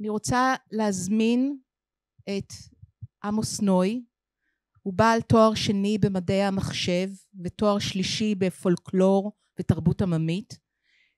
אני רוצה להזמין את עמוס נוי, הוא בעל תואר שני במדעי המחשב ותואר שלישי בפולקלור ותרבות עממית.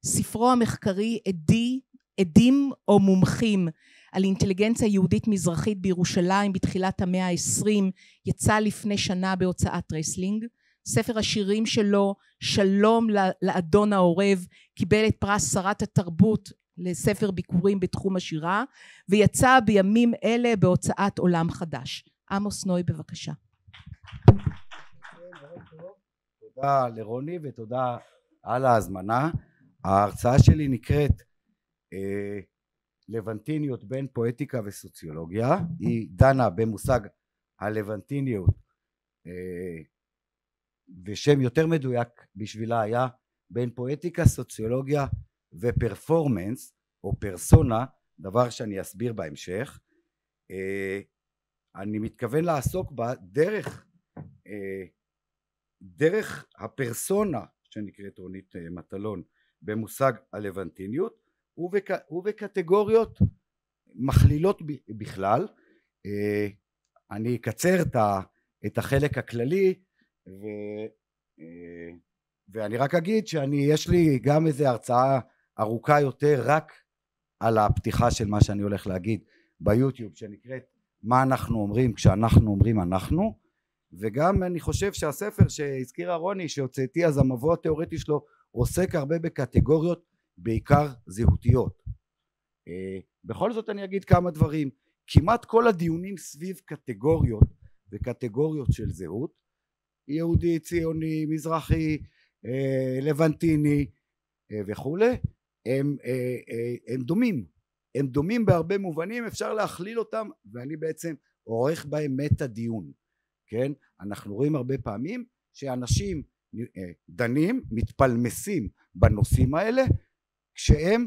ספרו המחקרי עדים או מומחים על אינטליגנציה יהודית מזרחית בירושלים בתחילת המאה העשרים יצא לפני שנה בהוצאת רסלינג. ספר השירים שלו שלום לאדון העורב קיבל את פרס שרת התרבות לספר ביקורים בתחום השירה ויצא בימים אלה בהוצאת עולם חדש. עמוס נוי בבקשה. תודה לרוני ותודה על ההזמנה. ההרצאה שלי נקראת אה, לבנטיניות בין פואטיקה וסוציולוגיה. היא דנה במושג הלבנטיניות אה, ושם יותר מדויק בשבילה היה בין פואטיקה, סוציולוגיה ופרפורמנס או פרסונה, דבר שאני אסביר בהמשך. אה, אני מתכוון לעסוק בה דרך, אה, דרך הפרסונה שנקראת רונית אה, מטלון במושג הלבנטיניות ובק, ובקטגוריות מכלילות בכלל. אני אקצר את החלק הכללי ו, ואני רק אגיד שאני יש לי גם איזה הרצאה ארוכה יותר רק על הפתיחה של מה שאני הולך להגיד ביוטיוב שנקראת מה אנחנו אומרים כשאנחנו אומרים אנחנו וגם אני חושב שהספר שהזכירה רוני שהוצאתי אז המבוא התיאורטי שלו עוסק הרבה בקטגוריות בעיקר זהותיות. אה, בכל זאת אני אגיד כמה דברים. כמעט כל הדיונים סביב קטגוריות וקטגוריות של זהות יהודי ציוני מזרחי אה, לבנטיני אה, וכולי הם, אה, אה, הם דומים. הם דומים בהרבה מובנים אפשר להכליל אותם ואני בעצם עורך בהם מטה דיון כן? אנחנו רואים הרבה פעמים שאנשים אה, דנים מתפלמסים בנושאים האלה כשהם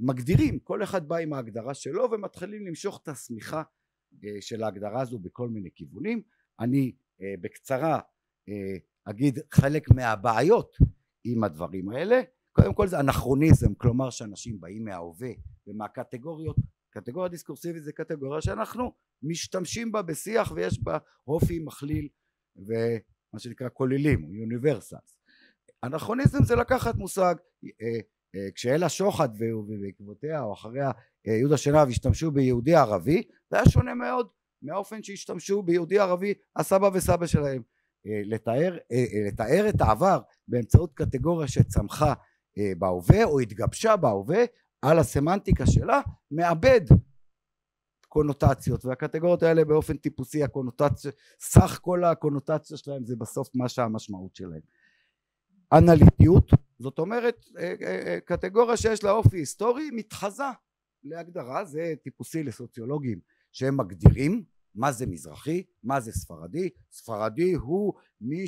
מגדירים כל אחד בא עם ההגדרה שלו ומתחילים למשוך את השמיכה של ההגדרה הזו בכל מיני כיוונים. אני בקצרה אגיד חלק מהבעיות עם הדברים האלה קודם כל זה אנכרוניזם כלומר שאנשים באים מההווה ומהקטגוריות קטגוריה דיסקורסיבית זה קטגוריה שאנחנו משתמשים בה בשיח ויש בה אופי מכליל ומה שנקרא כוללים אוניברסלס אנכרוניזם זה לקחת מושג אה, אה, כשאלה שוחט ובעקבותיה או אחריה אה, יהודה שנהב השתמשו ביהודי ערבי זה היה שונה מאוד מהאופן שהשתמשו ביהודי ערבי הסבא וסבא שלהם לתאר, לתאר את העבר באמצעות קטגוריה שצמחה בהווה או התגבשה בהווה על הסמנטיקה שלה מאבד קונוטציות. והקטגוריות האלה באופן טיפוסי הקונוטציה סך כל הקונוטציה שלהם זה בסוף מה שהמשמעות שלהם. אנליטיות זאת אומרת אה, אה, קטגוריה שיש לה אופי היסטורי מתחזה להגדרה זה טיפוסי לסוציולוגים שהם מגדירים מה זה מזרחי מה זה ספרדי. ספרדי הוא מי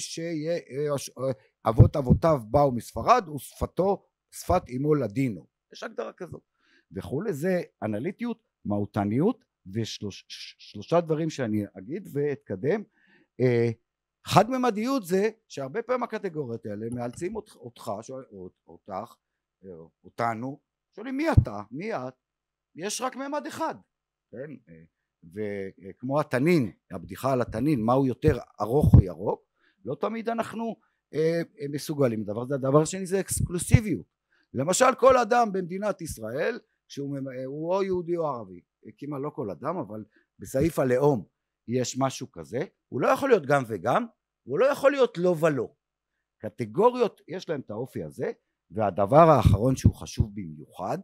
שאבות אבותיו באו מספרד ושפתו שפת אמו לדינו. יש הגדרה כזאת. וכולי זה אנליטיות מהותניות ושלושה ושלוש, דברים שאני אגיד ואתקדם. אה, חד ממדיות זה שהרבה פעמים הקטגוריות האלה מאלצים אותך שואל, אותך אה, אותנו שואלים מי אתה? מי את? יש רק ממד אחד כן? אה, וכמו התנין הבדיחה על התנין מהו יותר ארוך או ירוק? לא תמיד אנחנו מסוגלים לדבר. זה הדבר השני זה אקסקלוסיביות. למשל כל אדם במדינת ישראל שהוא אה, או יהודי או ערבי כמעט לא כל אדם אבל בסעיף הלאום יש משהו כזה הוא לא יכול להיות גם וגם הוא לא יכול להיות לא ולא. קטגוריות יש להם את האופי הזה והדבר האחרון שהוא חשוב במיוחד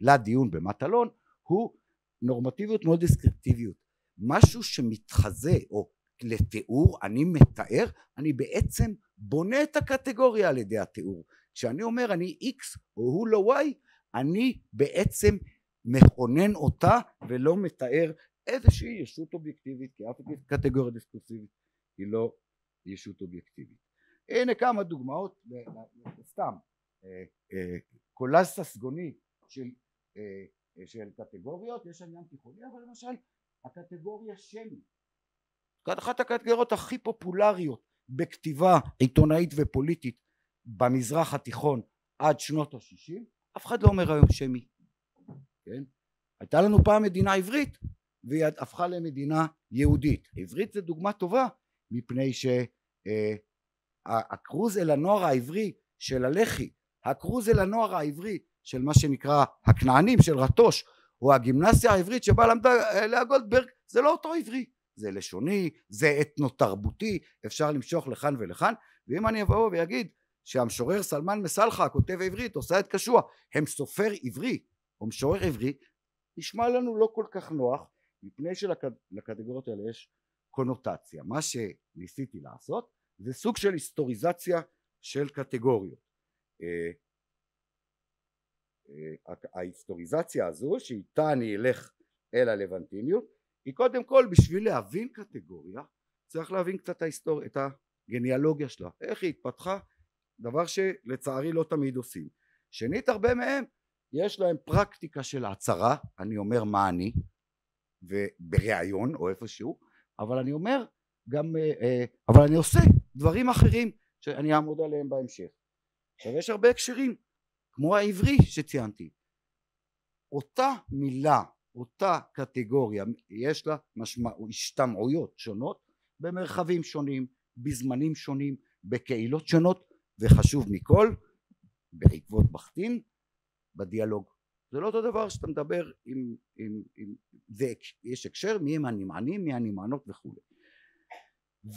לדיון במטלון הוא נורמטיביות מאוד דיסקריפטיביות. משהו שמתחזה או לתיאור אני מתאר אני בעצם בונה את הקטגוריה על ידי התיאור. כשאני אומר אני x או הוא לא y אני בעצם מכונן אותה ולא מתאר איזושהי ישות אובייקטיבית כי אף קטגוריה דיסקורסיבית היא לא ישות אובייקטיבית. הנה כמה דוגמאות סתם. אה, אה, קולאז' ססגוני של אה, של קטגוריות, יש עניין תיכוני, אבל למשל הקטגוריה שמי, אחת הקטגוריות הכי פופולריות בכתיבה עיתונאית ופוליטית במזרח התיכון עד שנות ה-60, אף אחד לא אומר היום שמי, כן? הייתה לנו פעם מדינה עברית והיא הפכה למדינה יהודית עברית זה דוגמה טובה מפני שהכרוז אל הנוער העברי של הלח"י הכרוז אל הנוער העברי של מה שנקרא הכנענים של רטוש או הגימנסיה העברית שבה למדה לאה גולדברג זה לא אותו עברי זה לשוני זה אתנו תרבותי אפשר למשוך לכאן ולכאן ואם אני אבוא ואגיד שהמשורר סלמן מסלחה כותב עברית עושה את קשוע הם סופר עברי או משורר עברי נשמע לנו לא כל כך נוח מפני שלקטגוריות האלה יש קונוטציה. מה שניסיתי לעשות זה סוג של היסטוריזציה של קטגוריות. אה, אה, ההיסטוריזציה הזו שאיתה אני אלך אל הלבנטיניות היא קודם כל בשביל להבין קטגוריה צריך להבין קצת ההיסטוריה, את הגניאלוגיה שלה. איך היא התפתחה דבר שלצערי לא תמיד עושים. שנית הרבה מהם יש להם פרקטיקה של הצהרה אני אומר מה אני ובריאיון או איפשהו אבל אני אומר גם אה, אה, אבל אני עושה דברים אחרים שאני אעמוד עליהם בהמשך. עכשיו יש הרבה הקשרים כמו העברי שציינתי. אותה מילה אותה קטגוריה יש לה משמע, השתמעויות שונות במרחבים שונים בזמנים שונים בקהילות שונות וחשוב מכל בעקבות בכתין בדיאלוג. זה לא אותו דבר שאתה מדבר עם, עם, עם זה יש הקשר מי הם הנמענים מי הנמענות וכולי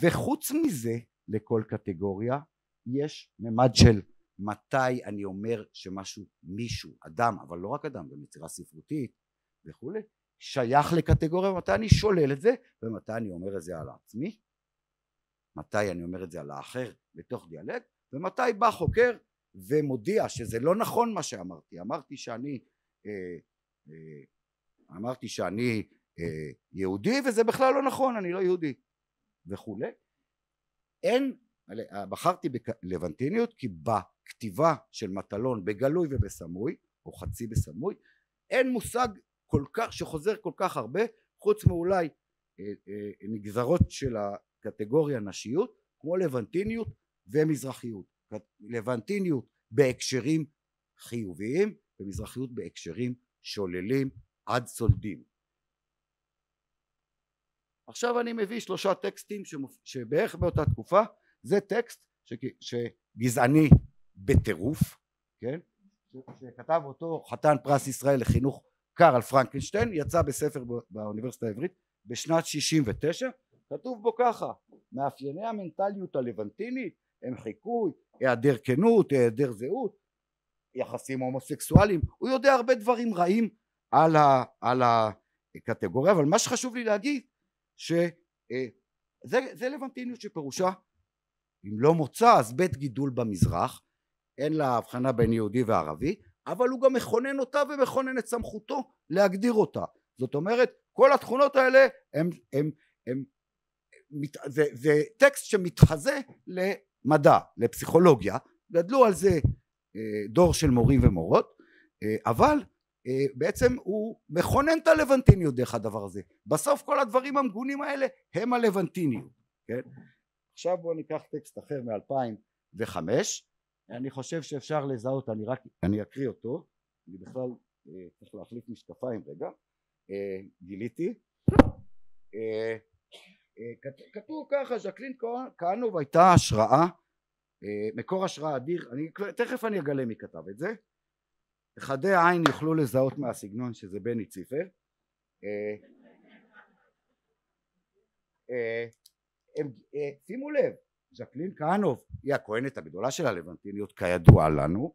וחוץ מזה לכל קטגוריה יש ממד של מתי אני אומר שמשהו מישהו אדם אבל לא רק אדם גם יצירה ספרותית וכולי. שייך לקטגוריה ומתי אני שולל את זה ומתי אני אומר את זה על עצמי מתי אני אומר את זה על האחר בתוך דיאלקט ומתי בא חוקר ומודיע שזה לא נכון מה שאמרתי. אמרתי שאני אה, אה, אמרתי שאני אה, יהודי וזה בכלל לא נכון אני לא יהודי וכולי. אין בחרתי בלבנטיניות כי בכתיבה של מטלון בגלוי ובסמוי או חצי בסמוי אין מושג כל כך שחוזר כל כך הרבה חוץ מאולי נגזרות של הקטגוריה נשיות כמו לבנטיניות ומזרחיות לבנטיניות בהקשרים חיוביים ומזרחיות בהקשרים שוללים עד סולדים עכשיו אני מביא שלושה טקסטים. שבערך באותה תקופה זה טקסט. שגזעני בטירוף כן שכתב אותו חתן פרס ישראל לחינוך קרל פרנקנשטיין יצא בספר באוניברסיטה העברית בשנת 69 כתוב בו ככה מאפייני המנטליות הלבנטינית הם חיקוי היעדר כנות היעדר זהות יחסים הומוסקסואליים הוא יודע הרבה דברים רעים על, ה, על הקטגוריה אבל מה שחשוב לי להגיד שזה אה, לבנטיניות שפירושה אם לא מוצא אז בית גידול במזרח אין לה הבחנה בין יהודי וערבי אבל הוא גם מכונן אותה ומכונן את סמכותו להגדיר אותה. זאת אומרת כל התכונות האלה הם, הם, הם, הם זה, זה טקסט שמתחזה למדע לפסיכולוגיה. גדלו על זה אה, דור של מורים ומורות אה, אבל אה, בעצם הוא מכונן את הלבנטיניות דרך הדבר הזה. בסוף כל הדברים המגונים האלה הם הלבנטיניות כן? עכשיו בואו ניקח טקסט אחר מ-2005 אני חושב שאפשר לזהות אני רק אני אקריא אותו אני בכלל צריך להחליף משקפיים רגע גיליתי כתוב ככה ז'קלין כהנוב הייתה השראה אה, מקור השראה אדיר, אני, תכף אני אגלה מי כתב את זה, חדי העין יוכלו לזהות מהסגנון שזה בני ציפר אה, אה, שימו לב ז'קלין כהנוב היא הכהנת הגדולה של הלבנטיניות כידוע לנו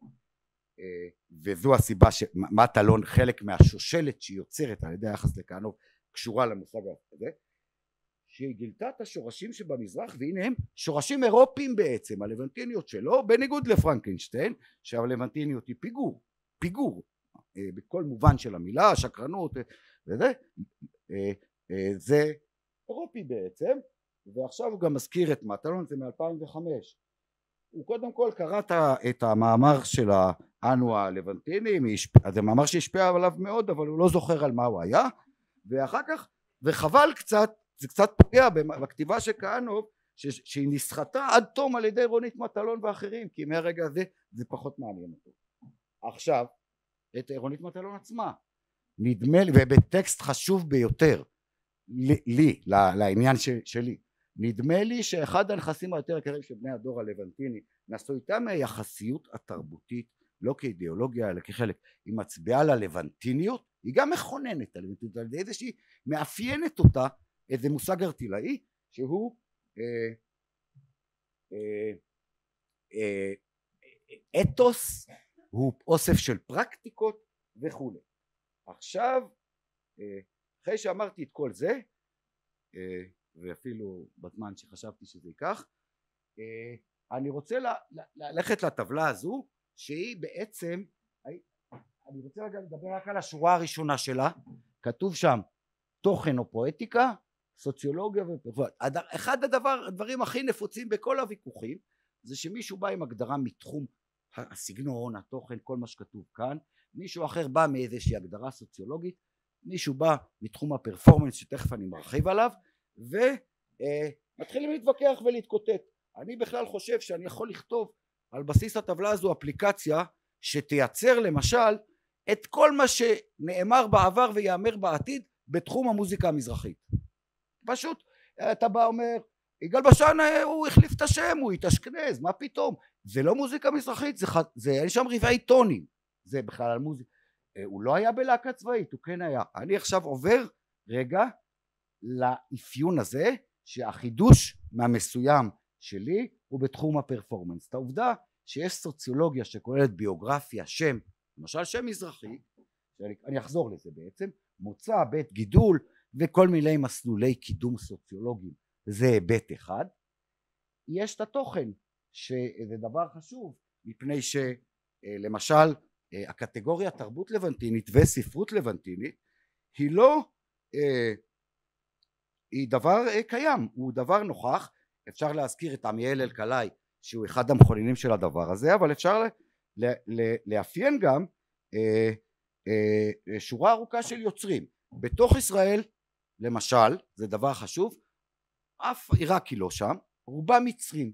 וזו הסיבה שמטלון חלק מהשושלת שהיא יוצרת על ידי היחס לכהנוב קשורה למושג הזה שהיא גילתה את השורשים שבמזרח והנה הם שורשים אירופיים בעצם הלבנטיניות שלו בניגוד לפרנקנשטיין שהלבנטיניות היא פיגור פיגור אה, בכל מובן של המילה שקרנות אה, וזה אה, זה אירופי בעצם ועכשיו הוא גם מזכיר את מטלון זה מ-2005 הוא קודם כל קרא את המאמר של האנו הלבנטיני זה מאמר שהשפיע עליו מאוד אבל הוא לא זוכר על מה הוא היה. ואחר כך וחבל קצת זה קצת פוגע בכתיבה של כהנוב שהיא נסחטה עד תום על ידי רונית מטלון ואחרים כי מהרגע הזה זה פחות מעניין אותו. עכשיו את רונית מטלון עצמה. נדמה לי ובטקסט חשוב ביותר לי, לעניין שלי נדמה לי שאחד הנכסים היותר יקרים של בני הדור הלבנטיני נשאו איתם מהיחסיות התרבותית לא כאידיאולוגיה אלא כחלק היא מצביעה על הלבנטיניות היא גם מכוננת על ידי זה שהיא מאפיינת אותה איזה מושג ארטילאי שהוא אה, אה, אה, אתוס הוא אוסף של פרקטיקות וכולי. עכשיו אה, אחרי שאמרתי את כל זה אה, ואפילו בזמן שחשבתי שזה ייקח. אה, אני רוצה ללכת לטבלה הזו שהיא בעצם אני רוצה רגע לדבר רק על השורה הראשונה שלה. כתוב שם תוכן או פואטיקה סוציולוגיה ופרפורט אחד הדבר, הדברים הכי נפוצים בכל הוויכוחים זה שמישהו בא עם הגדרה מתחום הסגנון, התוכן, כל מה שכתוב כאן. מישהו אחר בא מאיזושהי הגדרה סוציולוגית. מישהו בא מתחום הפרפורמנס שתכף אני מרחיב עליו ומתחילים אה, להתווכח ולהתקוטט. אני בכלל חושב שאני יכול לכתוב על בסיס הטבלה הזו אפליקציה שתייצר למשל את כל מה שנאמר בעבר ויאמר בעתיד בתחום המוזיקה המזרחית. פשוט אתה בא אומר יגאל בשן אה, הוא החליף את השם הוא התאשכנז מה פתאום? זה לא מוזיקה מזרחית זה, זה אין שם רבעי טונים. זה בכלל על מוזיקה. אה, הוא לא היה בלהקה צבאית הוא כן היה. אני עכשיו עובר רגע לאפיון הזה שהחידוש מהמסוים שלי הוא בתחום הפרפורמנס. את העובדה שיש סוציולוגיה שכוללת ביוגרפיה שם למשל שם מזרחי אני אחזור לזה בעצם מוצא בית גידול וכל מיני מסלולי קידום סוציולוגיים. זה היבט אחד. יש את התוכן שזה דבר חשוב מפני שלמשל אה, הקטגוריה תרבות לבנטינית וספרות לבנטינית היא לא אה, היא דבר אה, קיים הוא דבר נוכח. אפשר להזכיר את עמיאל אלקלעי שהוא אחד המכוננים של הדבר הזה אבל אפשר לאפיין גם שורה ארוכה של יוצרים. בתוך ישראל למשל זה דבר חשוב אף עיראקי לא שם רובם מצרים.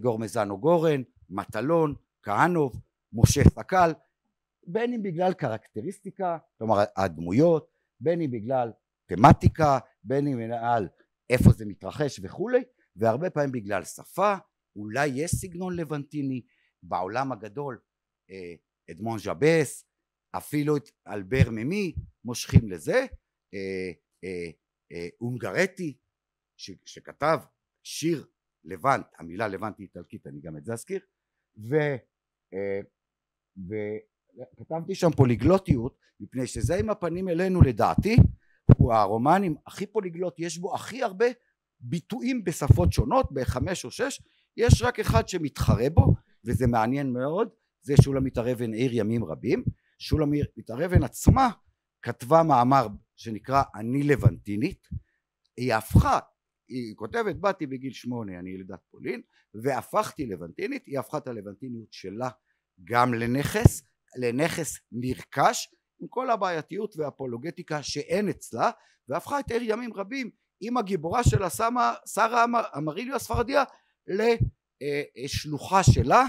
גורמזנו גורן מטלון כהנוב משה סקל בין אם בגלל קרקטריסטיקה כלומר הדמויות בין אם בגלל תמטיקה בין אם בגלל איפה זה מתרחש וכולי והרבה פעמים בגלל שפה אולי יש סגנון לבנטיני בעולם הגדול אה, אדמון ז'בס אפילו את אלבר ממי מושכים לזה אה, אה, אונגרטי שכתב שיר לבנט המילה לבנט היא איטלקית אני גם את זה אזכיר ו, ו, כתבתי שם פוליגלוטיות מפני שזה עם הפנים אלינו לדעתי הוא הרומנים הכי פוליגלוט יש בו הכי הרבה ביטויים בשפות שונות בחמש או שש יש רק אחד שמתחרה בו וזה מעניין מאוד זה שולמית הר אבן עיר ימים רבים. שולמית הר אבן עצמה כתבה מאמר שנקרא אני לבנטינית היא הפכה היא כותבת באתי בגיל שמונה אני ילידת פולין והפכתי לבנטינית. היא הפכה את הלבנטיניות שלה גם לנכס לנכס נרכש עם כל הבעייתיות והפולוגטיקה שאין אצלה והפכה את עיר ימים רבים עם הגיבורה שלה שמה שרה אמריליו הספרדיה לשלוחה שלה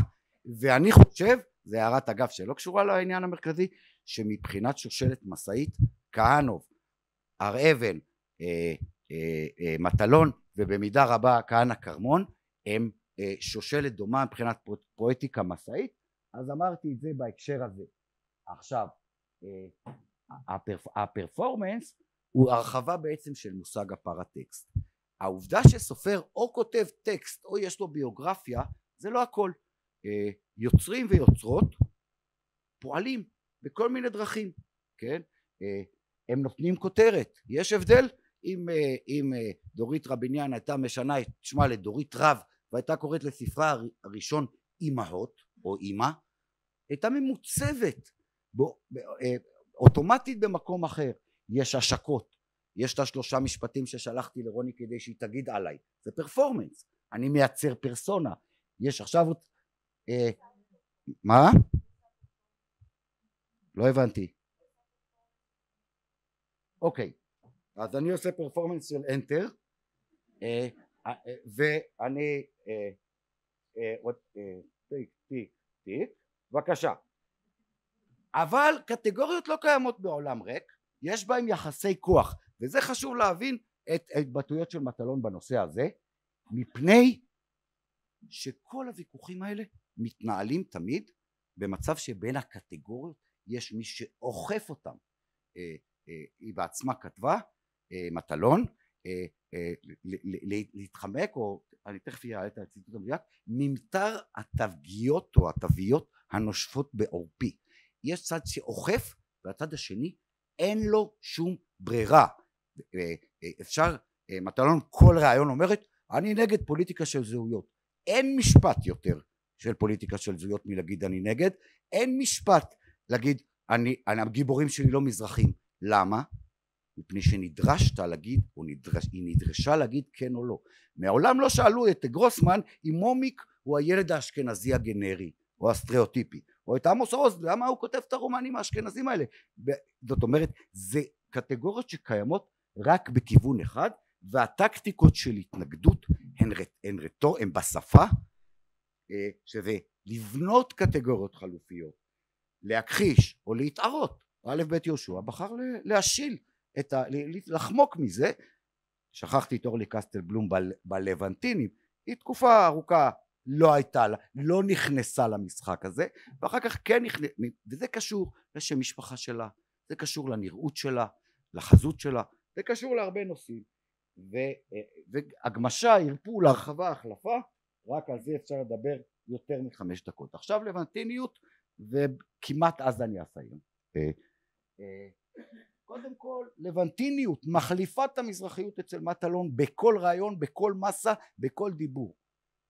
ואני חושב זה הערת אגב שלא קשורה לעניין המרכזי שמבחינת שושלת משאית כהנוב הר אבן אה, אה, אה, מטלון ובמידה רבה כהנא כרמון הם אה, שושלת דומה מבחינת פואטיקה משאית אז אמרתי את זה בהקשר הזה. עכשיו הפרפ, הפרפורמנס הוא הרחבה בעצם של מושג הפרטקסט. העובדה שסופר או כותב טקסט או יש לו ביוגרפיה זה לא הכל. אה, יוצרים ויוצרות פועלים בכל מיני דרכים כן? אה, הם נותנים כותרת. יש הבדל? אם, אם דורית רביניאן הייתה משנה את שמה לדורית רב והייתה קוראת לספרה הראשון אמהות או אמא הייתה ממוצבת אה, אוטומטית במקום אחר יש השקות. יש את השלושה משפטים ששלחתי לרוני כדי שהיא תגיד עליי. זה פרפורמנס אני מייצר פרסונה. יש עכשיו אה, מה? לא הבנתי. אוקיי. אז אני עושה פרפורמנס של אנטר אה, אה, ואני אה, אה, טיק טיק טיק. בבקשה אבל קטגוריות לא קיימות בעולם ריק יש בהם יחסי כוח וזה חשוב להבין את ההתבטאויות של מטלון בנושא הזה מפני שכל הוויכוחים האלה מתנהלים תמיד במצב שבין הקטגוריות יש מי שאוכף אותם. אה, אה, היא בעצמה כתבה אה, מטלון להתחמק או אני תכף אעלה את הציטוט המדויק ממטר התווגיות או התוויות הנושפות בעורפי יש צד שאוכף והצד השני אין לו שום ברירה. אפשר מטלון כל רעיון אומרת אני נגד פוליטיקה של זהויות. אין משפט יותר של פוליטיקה של זהויות מלהגיד אני נגד. אין משפט להגיד אני, אני הגיבורים שלי לא מזרחים. למה? מפני שנדרשת להגיד או נדרש, היא נדרשה להגיד כן או לא. מעולם לא שאלו את גרוסמן אם מומיק הוא הילד האשכנזי הגנרי או הסטריאוטיפי או את עמוס עוז למה הוא כותב את הרומנים האשכנזים האלה? זאת אומרת זה קטגוריות שקיימות רק בכיוון אחד והטקטיקות של התנגדות הן, הן, רטור, הן בשפה אה, שזה לבנות קטגוריות חלופיות להכחיש או להתערות. א' ב' יהושע בחר להשיל את ה... לחמוק מזה. שכחתי את אורלי קסטלבלום בלבנטינים היא תקופה ארוכה לא הייתה לה, לא נכנסה למשחק הזה ואחר כך כן נכנס... וזה קשור לשם משפחה שלה זה קשור לנראות שלה לחזות שלה זה קשור להרבה נושאים. ו... והגמשה ערפול הרחבה החלפה רק על זה אפשר לדבר יותר מחמש דקות. עכשיו לבנטיניות וכמעט אז אני אסיים. אה, אה, קודם כל לבנטיניות מחליפה את המזרחיות אצל מטלון בכל רעיון בכל מסה בכל דיבור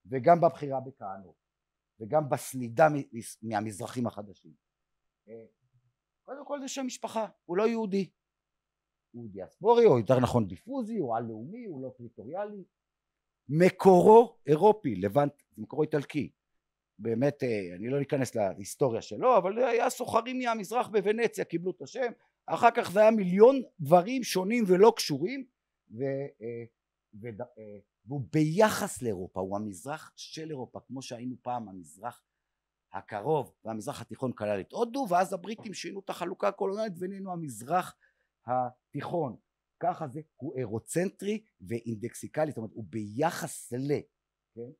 וגם בבחירה בכהנות וגם בסלידה מהמזרחים החדשים. אה, קודם כל זה שם משפחה הוא לא יהודי. הוא דיאספורי או יותר נכון דיפוזי הוא על לאומי הוא לא טריטוריאלי. מקורו אירופי לבנט זה מקורו איטלקי. באמת אה, אני לא אכנס להיסטוריה שלו אבל היה סוחרים מהמזרח בוונציה קיבלו את השם. אחר כך זה היה מיליון דברים שונים ולא קשורים ו, אה, ו, והוא ביחס לאירופה הוא המזרח של אירופה כמו שהיינו פעם המזרח הקרוב והמזרח התיכון כלל את הודו ואז הבריטים שינו את החלוקה הקולוניאלית ונהיינו המזרח התיכון. ככה זה הוא אירוצנטרי ואינדקסיקלי זאת אומרת הוא ביחס ל כן?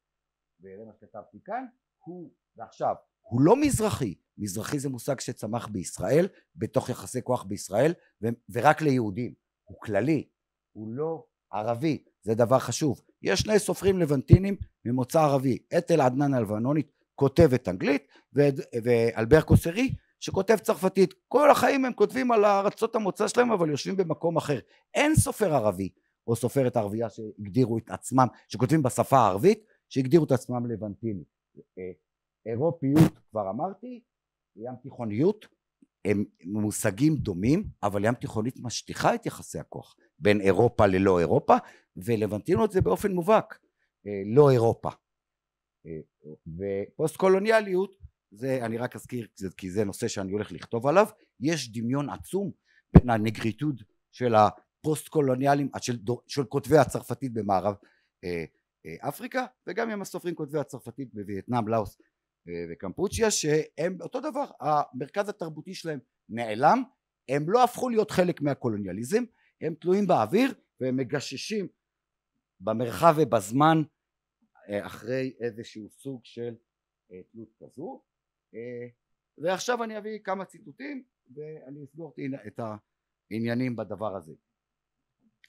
וזה מה שכתבתי כאן הוא ועכשיו הוא לא מזרחי. מזרחי זה מושג שצמח בישראל בתוך יחסי כוח בישראל ו- ורק ליהודים. הוא כללי הוא לא ערבי זה דבר חשוב. יש שני סופרים לבנטינים ממוצא ערבי אתל עדנן הלבנונית כותבת אנגלית ואלבר קוסרי שכותב צרפתית. כל החיים הם כותבים על ארצות המוצא שלהם אבל יושבים במקום אחר. אין סופר ערבי או סופרת ערבייה שהגדירו את עצמם שכותבים בשפה הערבית שהגדירו את עצמם לבנטינים. אה, אירופיות כבר אמרתי ים תיכוניות הם מושגים דומים אבל ים תיכונית משטיחה את יחסי הכוח בין אירופה ללא אירופה ולבנטינות זה באופן מובהק אה, לא אירופה. אה, ופוסט קולוניאליות זה אני רק אזכיר כי זה נושא שאני הולך לכתוב עליו יש דמיון עצום בין הנגריטוד של הפוסט קולוניאלים של, של כותבי הצרפתית במערב אפריקה וגם עם הסופרים כותבי הצרפתית בווייטנאם לאוס אה, וקמפוצ'יה שהם אותו דבר המרכז התרבותי שלהם נעלם הם לא הפכו להיות חלק מהקולוניאליזם הם תלויים באוויר והם מגששים במרחב ובזמן אה, אחרי איזשהו סוג של אה, תלות כזו. ועכשיו אני אביא כמה ציטוטים ואני אסגור את העניינים בדבר הזה.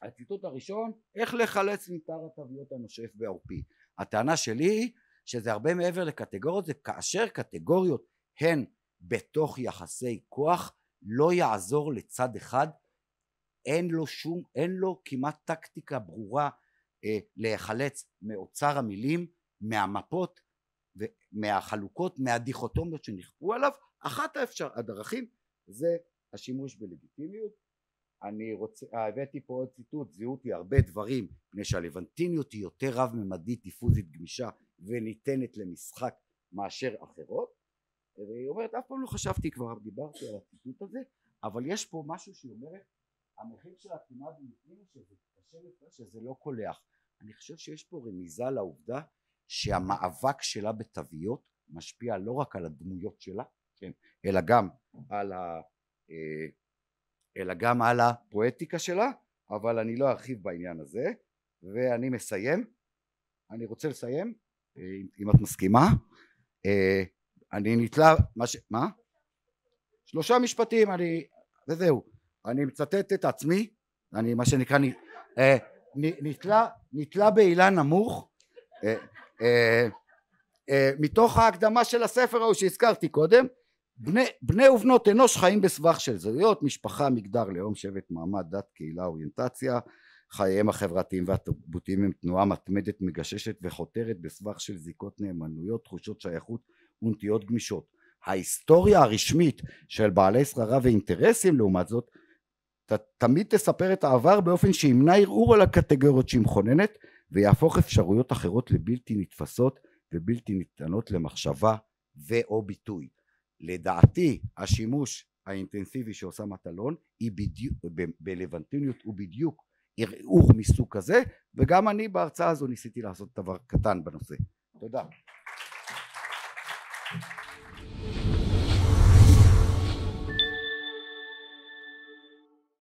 הציטוט הראשון איך לחלץ מתאר התוויות הנושף בעורפי? הטענה שלי היא שזה הרבה מעבר לקטגוריות זה כאשר קטגוריות הן בתוך יחסי כוח לא יעזור לצד אחד אין לו שום אין לו כמעט טקטיקה ברורה אה, להיחלץ מאוצר המילים מהמפות מהחלוקות מהדיכוטומיות שנכפו עליו. אחת האפשר הדרכים זה השימוש בלגיטימיות. אני רוצה, הבאתי פה עוד ציטוט, זיהותי הרבה דברים, מפני שהלבנטיניות היא יותר רב-ממדית, דיפוזית, גמישה וניתנת למשחק מאשר אחרות, והיא אומרת, אף פעם לא חשבתי כבר, דיברתי על הציטוט הזה, אבל יש פה משהו שהיא אומרת, המחיר של התמונה בפנים שזה קשה לפעמים שזה לא קולח. אני חושב שיש פה רמיזה לעובדה שהמאבק שלה בתוויות משפיע לא רק על הדמויות שלה, כן, אלא גם על ה... אה, אלא גם על הפואטיקה שלה, אבל אני לא ארחיב בעניין הזה, ואני מסיים. אני רוצה לסיים, אה, אם את מסכימה. אה, אני נתלה, מה ש... מה? שלושה משפטים, אני... וזהו. אני מצטט את עצמי, אני מה שנקרא נתלה, נתלה באילן נמוך מתוך ההקדמה של הספר ההוא שהזכרתי קודם בני, בני ובנות אנוש חיים בסבך של זהויות, משפחה, מגדר, לאום, שבט, מעמד, דת, קהילה, אוריינטציה, חייהם החברתיים והתרבותיים הם תנועה מתמדת, מגששת וחותרת בסבך של זיקות נאמנויות, תחושות שייכות ונטיות גמישות. ההיסטוריה הרשמית של בעלי שררה ואינטרסים לעומת זאת ת, תמיד תספר את העבר באופן שימנע ערעור על הקטגוריות שהיא מכוננת ויהפוך אפשרויות אחרות לבלתי נתפסות ובלתי ניתנות למחשבה ו/או ביטוי. לדעתי השימוש האינטנסיבי שעושה מטלון בלבנטיניות הוא בדיוק ערעור מסוג כזה וגם אני בהרצאה הזו ניסיתי לעשות דבר קטן בנושא. תודה.